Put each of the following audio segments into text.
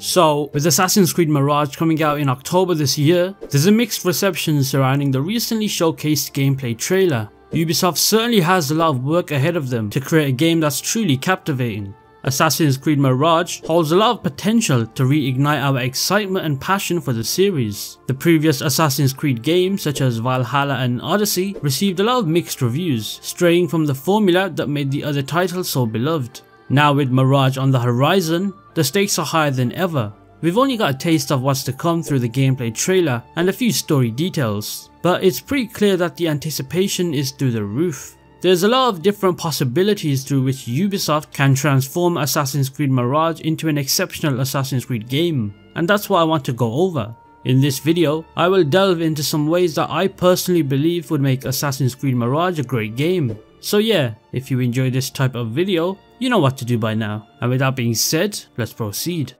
So, with Assassin's Creed Mirage coming out in October this year, there's a mixed reception surrounding the recently showcased gameplay trailer. Ubisoft certainly has a lot of work ahead of them to create a game that's truly captivating. Assassin's Creed Mirage holds a lot of potential to reignite our excitement and passion for the series. The previous Assassin's Creed games such as Valhalla and Odyssey received a lot of mixed reviews, straying from the formula that made the other titles so beloved. Now with Mirage on the horizon, the stakes are higher than ever. We've only got a taste of what's to come through the gameplay trailer and a few story details, but it's pretty clear that the anticipation is through the roof. There's a lot of different possibilities through which Ubisoft can transform Assassin's Creed Mirage into an exceptional Assassin's Creed game, and that's what I want to go over. In this video, I will delve into some ways that I personally believe would make Assassin's Creed Mirage a great game. So yeah, if you enjoy this type of video, you know what to do by now. And with that being said, let's proceed.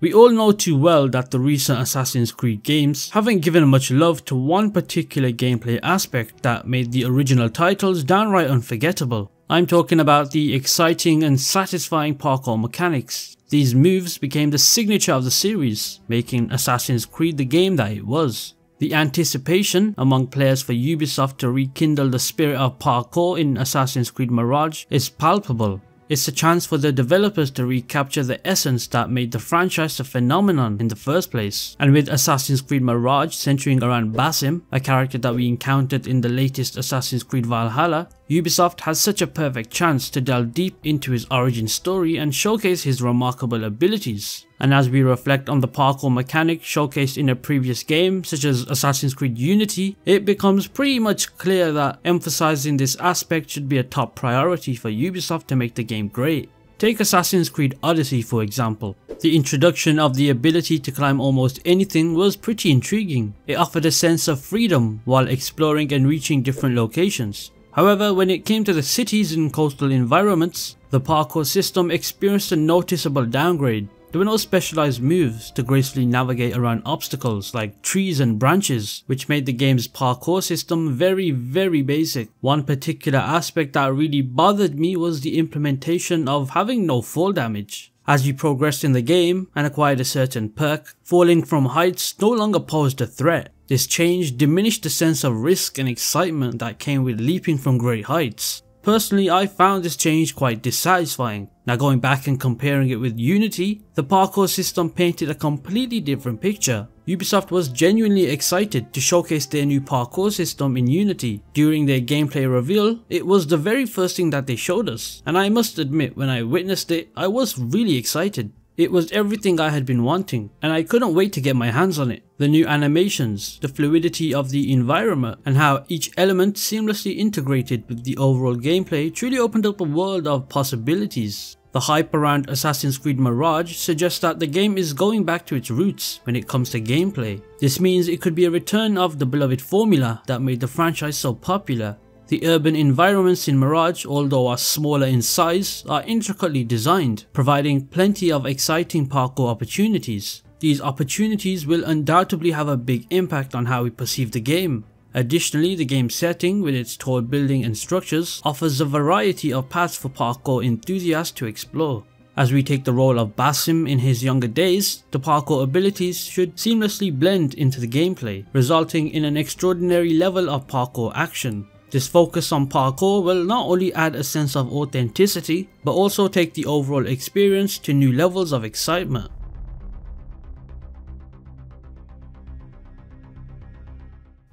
We all know too well that the recent Assassin's Creed games haven't given much love to one particular gameplay aspect that made the original titles downright unforgettable. I'm talking about the exciting and satisfying parkour mechanics. These moves became the signature of the series, making Assassin's Creed the game that it was. The anticipation among players for Ubisoft to rekindle the spirit of parkour in Assassin's Creed Mirage is palpable. It's a chance for the developers to recapture the essence that made the franchise a phenomenon in the first place. And with Assassin's Creed Mirage centering around Basim, a character that we encountered in the latest Assassin's Creed Valhalla, Ubisoft has such a perfect chance to delve deep into his origin story and showcase his remarkable abilities. And as we reflect on the parkour mechanic showcased in a previous game such as Assassin's Creed Unity, it becomes pretty much clear that emphasizing this aspect should be a top priority for Ubisoft to make the game great. Take Assassin's Creed Odyssey for example. The introduction of the ability to climb almost anything was pretty intriguing. It offered a sense of freedom while exploring and reaching different locations. However, when it came to the cities and coastal environments, the parkour system experienced a noticeable downgrade. There were no specialized moves to gracefully navigate around obstacles like trees and branches, which made the game's parkour system very very basic. One particular aspect that really bothered me was the implementation of having no fall damage. As you progressed in the game and acquired a certain perk, falling from heights no longer posed a threat. This change diminished the sense of risk and excitement that came with leaping from great heights. Personally, I found this change quite dissatisfying. Now going back and comparing it with Unity, the parkour system painted a completely different picture. Ubisoft was genuinely excited to showcase their new parkour system in Unity. During their gameplay reveal, it was the very first thing that they showed us, and I must admit when I witnessed it, I was really excited. It was everything I had been wanting, and I couldn't wait to get my hands on it. The new animations, the fluidity of the environment, and how each element seamlessly integrated with the overall gameplay truly opened up a world of possibilities. The hype around Assassin's Creed Mirage suggests that the game is going back to its roots when it comes to gameplay. This means it could be a return of the beloved formula that made the franchise so popular, the urban environments in Mirage, although are smaller in size, are intricately designed, providing plenty of exciting parkour opportunities. These opportunities will undoubtedly have a big impact on how we perceive the game. Additionally, the game setting, with its tall building and structures, offers a variety of paths for parkour enthusiasts to explore. As we take the role of Basim in his younger days, the parkour abilities should seamlessly blend into the gameplay, resulting in an extraordinary level of parkour action. This focus on parkour will not only add a sense of authenticity, but also take the overall experience to new levels of excitement.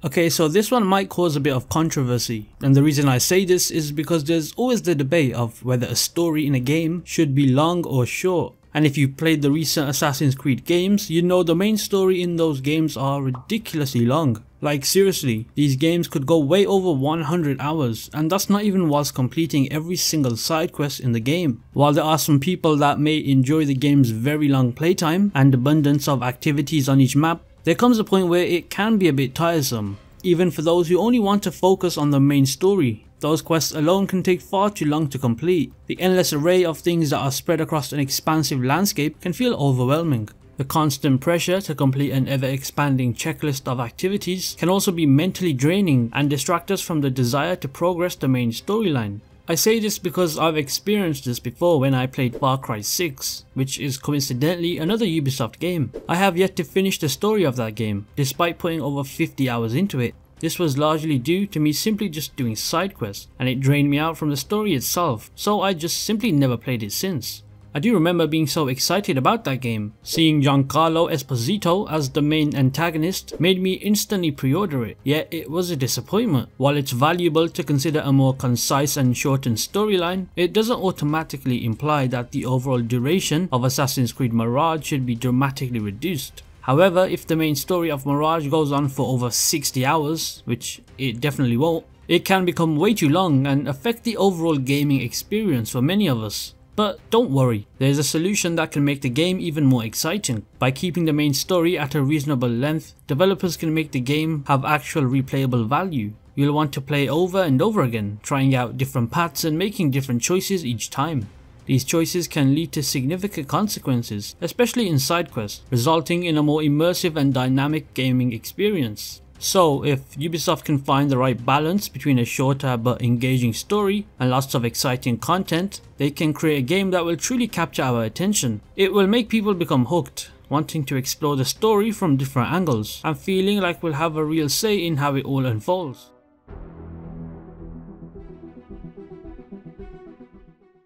Okay, so this one might cause a bit of controversy, and the reason I say this is because there's always the debate of whether a story in a game should be long or short. And if you played the recent Assassin's Creed games, you know the main story in those games are ridiculously long. Like seriously, these games could go way over 100 hours and that's not even whilst completing every single side quest in the game. While there are some people that may enjoy the game's very long playtime and abundance of activities on each map, there comes a point where it can be a bit tiresome, even for those who only want to focus on the main story. Those quests alone can take far too long to complete. The endless array of things that are spread across an expansive landscape can feel overwhelming. The constant pressure to complete an ever expanding checklist of activities can also be mentally draining and distract us from the desire to progress the main storyline. I say this because I've experienced this before when I played Far Cry 6, which is coincidentally another Ubisoft game. I have yet to finish the story of that game, despite putting over 50 hours into it. This was largely due to me simply just doing side quests, and it drained me out from the story itself, so I just simply never played it since. I do remember being so excited about that game. Seeing Giancarlo Esposito as the main antagonist made me instantly pre-order it, yet it was a disappointment. While it's valuable to consider a more concise and shortened storyline, it doesn't automatically imply that the overall duration of Assassin's Creed Mirage should be dramatically reduced. However, if the main story of Mirage goes on for over 60 hours, which it definitely won't, it can become way too long and affect the overall gaming experience for many of us. But don't worry, there's a solution that can make the game even more exciting. By keeping the main story at a reasonable length, developers can make the game have actual replayable value. You'll want to play over and over again, trying out different paths and making different choices each time. These choices can lead to significant consequences, especially in side quests, resulting in a more immersive and dynamic gaming experience. So if Ubisoft can find the right balance between a shorter but engaging story and lots of exciting content, they can create a game that will truly capture our attention. It will make people become hooked, wanting to explore the story from different angles, and feeling like we'll have a real say in how it all unfolds.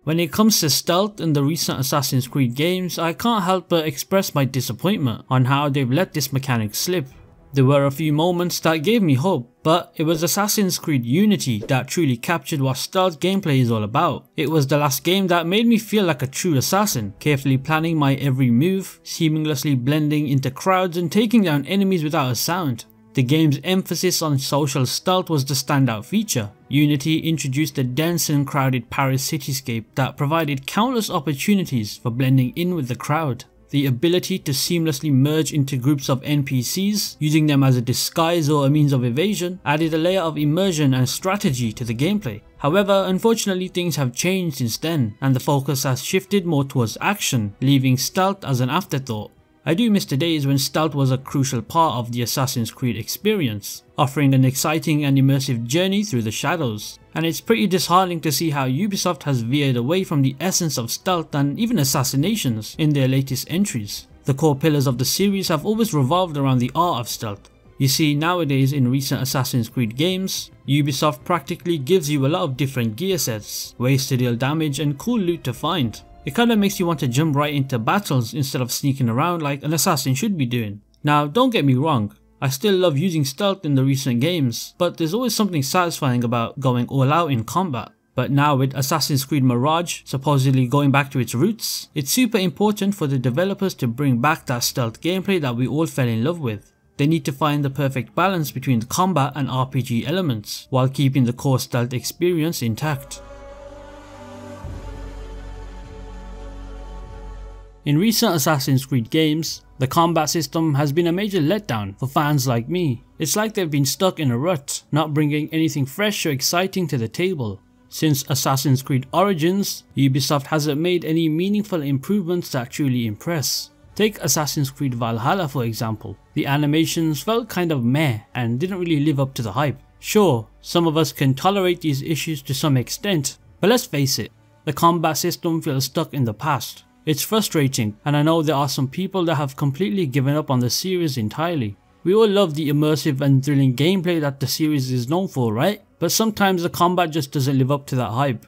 When it comes to stealth in the recent Assassin's Creed games, I can't help but express my disappointment on how they've let this mechanic slip. There were a few moments that gave me hope, but it was Assassin's Creed Unity that truly captured what stealth gameplay is all about. It was the last game that made me feel like a true assassin, carefully planning my every move, seamlessly blending into crowds and taking down enemies without a sound. The game's emphasis on social stealth was the standout feature. Unity introduced a dense and crowded Paris cityscape that provided countless opportunities for blending in with the crowd. The ability to seamlessly merge into groups of NPCs, using them as a disguise or a means of evasion, added a layer of immersion and strategy to the gameplay. However, unfortunately things have changed since then, and the focus has shifted more towards action, leaving stealth as an afterthought. I do miss the days when stealth was a crucial part of the Assassin's Creed experience, offering an exciting and immersive journey through the shadows. And it's pretty disheartening to see how Ubisoft has veered away from the essence of stealth and even assassinations in their latest entries. The core pillars of the series have always revolved around the art of stealth. You see, nowadays in recent Assassin's Creed games, Ubisoft practically gives you a lot of different gear sets, ways to deal damage and cool loot to find. It kinda makes you want to jump right into battles instead of sneaking around like an assassin should be doing. Now don't get me wrong, I still love using stealth in the recent games, but there's always something satisfying about going all out in combat. But now with Assassin's Creed Mirage supposedly going back to its roots, it's super important for the developers to bring back that stealth gameplay that we all fell in love with. They need to find the perfect balance between the combat and RPG elements, while keeping the core stealth experience intact. In recent Assassin's Creed games, the combat system has been a major letdown for fans like me. It's like they've been stuck in a rut, not bringing anything fresh or exciting to the table. Since Assassin's Creed Origins, Ubisoft hasn't made any meaningful improvements that truly impress. Take Assassin's Creed Valhalla for example. The animations felt kind of meh and didn't really live up to the hype. Sure, some of us can tolerate these issues to some extent, but let's face it, the combat system feels stuck in the past. It's frustrating and I know there are some people that have completely given up on the series entirely. We all love the immersive and thrilling gameplay that the series is known for, right? But sometimes the combat just doesn't live up to that hype.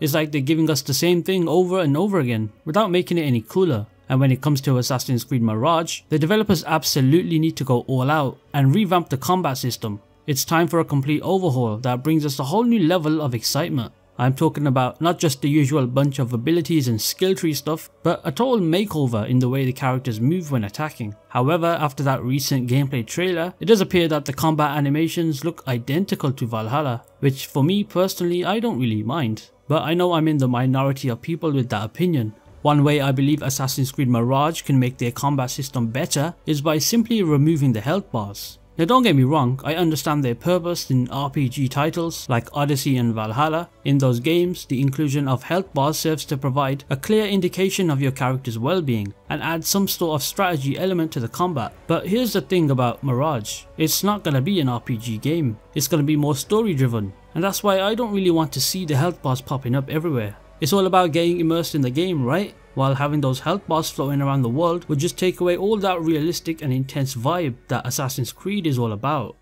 It's like they're giving us the same thing over and over again without making it any cooler. And when it comes to Assassin's Creed Mirage, the developers absolutely need to go all out and revamp the combat system. It's time for a complete overhaul that brings us a whole new level of excitement. I'm talking about not just the usual bunch of abilities and skill tree stuff, but a total makeover in the way the characters move when attacking. However, after that recent gameplay trailer, it does appear that the combat animations look identical to Valhalla, which for me personally I don't really mind. But I know I'm in the minority of people with that opinion. One way I believe Assassin's Creed Mirage can make their combat system better is by simply removing the health bars. Now don't get me wrong, I understand their purpose in RPG titles like Odyssey and Valhalla. In those games, the inclusion of health bars serves to provide a clear indication of your character's well-being and add some sort of strategy element to the combat. But here's the thing about Mirage, it's not gonna be an RPG game, it's gonna be more story driven and that's why I don't really want to see the health bars popping up everywhere. It's all about getting immersed in the game, right? While having those health bars floating around the world would just take away all that realistic and intense vibe that Assassin's Creed is all about.